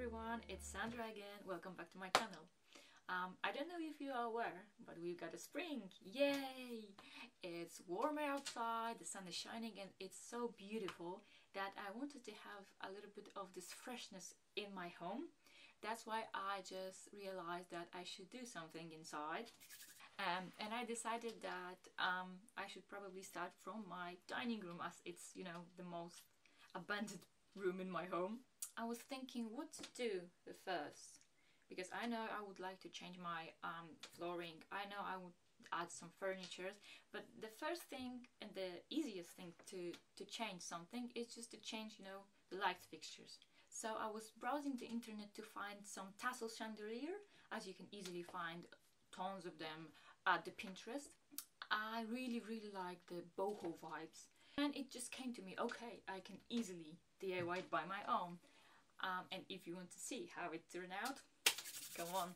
everyone, it's Sandra again. Welcome back to my channel. Um, I don't know if you are aware, but we've got a spring. Yay! It's warmer outside, the sun is shining, and it's so beautiful that I wanted to have a little bit of this freshness in my home. That's why I just realized that I should do something inside. Um, and I decided that um, I should probably start from my dining room as it's, you know, the most abandoned room in my home. I was thinking what to do first because I know I would like to change my um, flooring. I know I would add some furniture, but the first thing and the easiest thing to, to change something is just to change, you know, the light fixtures. So I was browsing the internet to find some tassel chandelier, as you can easily find tons of them at the Pinterest. I really, really like the boho vibes. And it just came to me, okay, I can easily DIY it by my own. Um, and if you want to see how it turned out, come on,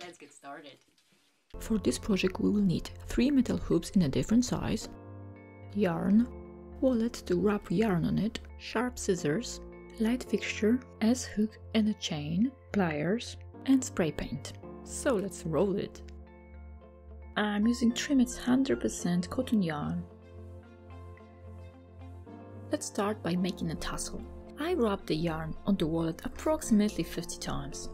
let's get started. For this project we will need 3 metal hoops in a different size, yarn, wallet to wrap yarn on it, sharp scissors, light fixture, S-hook and a chain, pliers and spray paint. So let's roll it. I'm using Trimits 100% cotton yarn. Let's start by making a tassel. I wrap the yarn on the wallet approximately 50 times.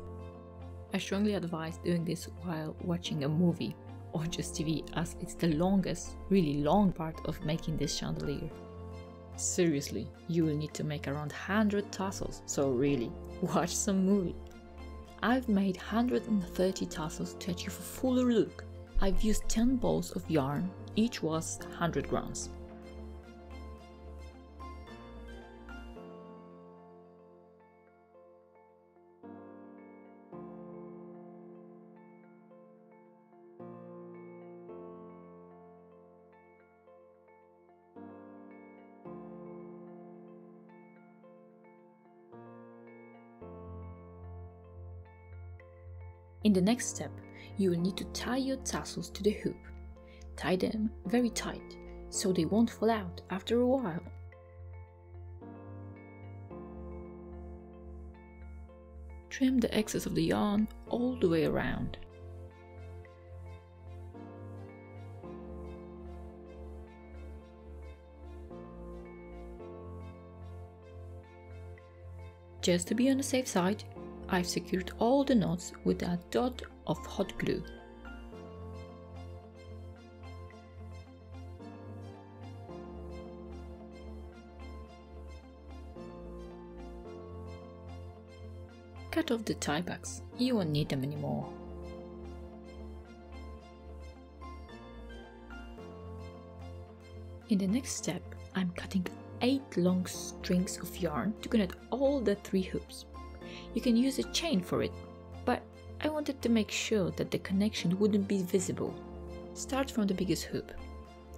I strongly advise doing this while watching a movie or just TV as it's the longest, really long part of making this chandelier. Seriously, you will need to make around 100 tassels, so really, watch some movie. I've made 130 tassels to achieve a fuller look. I've used 10 balls of yarn, each was 100 grams. In the next step, you will need to tie your tassels to the hoop. Tie them very tight, so they won't fall out after a while. Trim the excess of the yarn all the way around. Just to be on the safe side, I've secured all the knots with a dot of hot glue. Cut off the tie backs, you won't need them anymore. In the next step, I'm cutting 8 long strings of yarn to connect all the 3 hoops. You can use a chain for it, but I wanted to make sure that the connection wouldn't be visible. Start from the biggest hoop.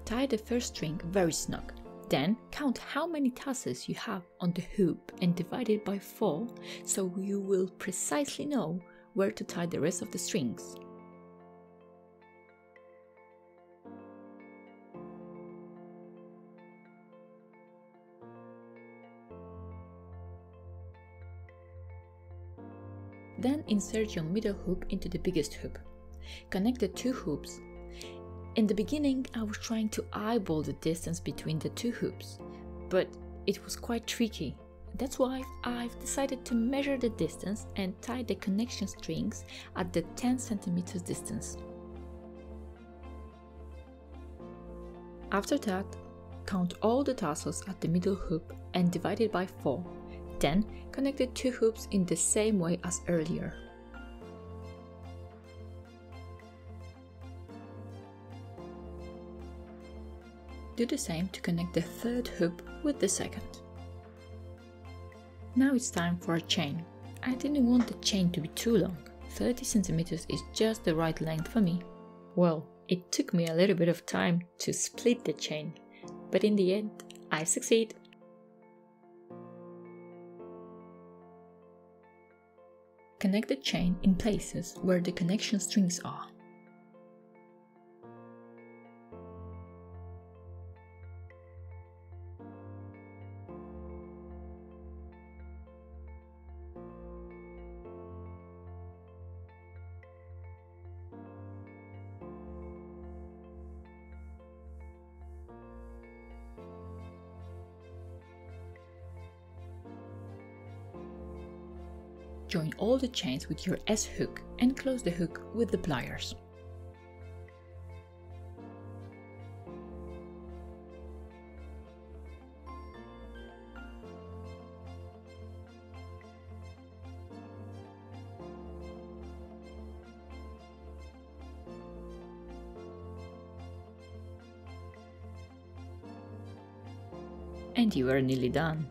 Tie the first string very snug. Then count how many tassels you have on the hoop and divide it by 4 so you will precisely know where to tie the rest of the strings. Then insert your middle hoop into the biggest hoop. Connect the two hoops. In the beginning, I was trying to eyeball the distance between the two hoops, but it was quite tricky. That's why I've decided to measure the distance and tie the connection strings at the 10 centimeters distance. After that, count all the tassels at the middle hoop and divide it by 4 then connect the two hoops in the same way as earlier. Do the same to connect the third hoop with the second. Now it's time for a chain. I didn't want the chain to be too long. 30 centimeters is just the right length for me. Well, it took me a little bit of time to split the chain, but in the end, I succeed. Connect the chain in places where the connection strings are. Join all the chains with your S hook and close the hook with the pliers. And you are nearly done.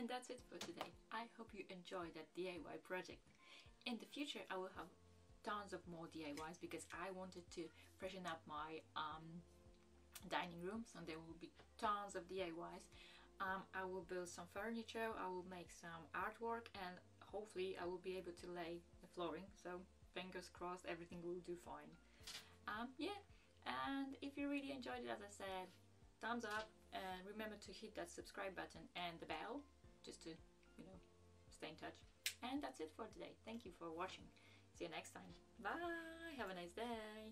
And that's it for today. I hope you enjoyed that DIY project. In the future, I will have tons of more DIYs because I wanted to freshen up my um, dining rooms and there will be tons of DIYs. Um, I will build some furniture, I will make some artwork and hopefully I will be able to lay the flooring. So fingers crossed everything will do fine. Um, yeah, and if you really enjoyed it as I said, thumbs up and remember to hit that subscribe button and the bell just to, you know, stay in touch. And that's it for today. Thank you for watching. See you next time. Bye. Have a nice day.